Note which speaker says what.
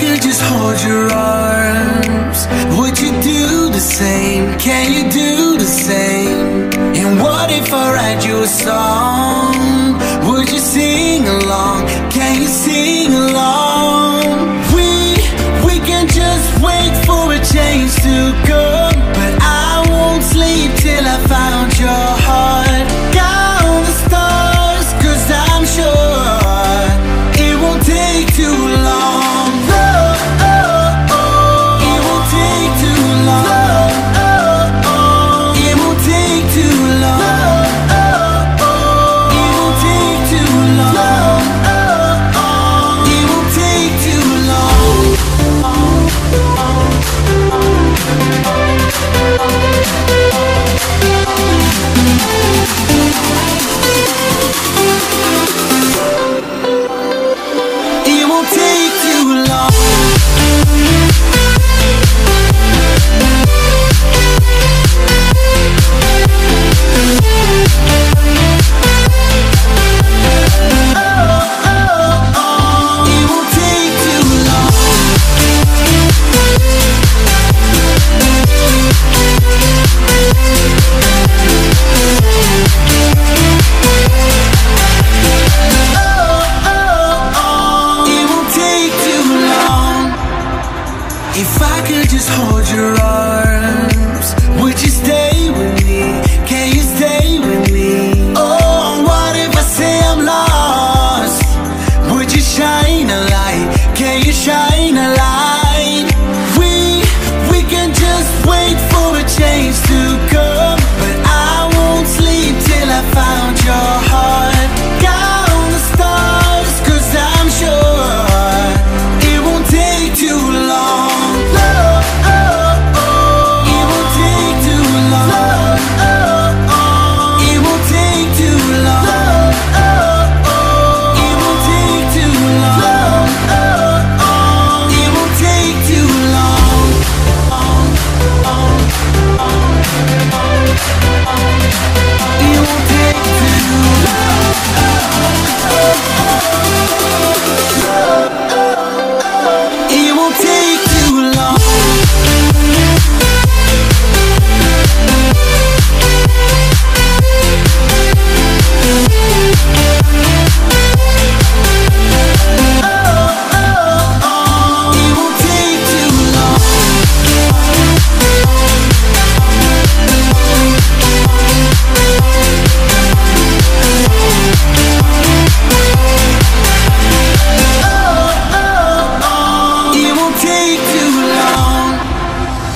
Speaker 1: could just hold your arms Would you do the same? Can you do the same? And what if I write you a song? Would you sing along? Can you sing along? We, we can just wait for a change to go won't take too long. just hold your eyes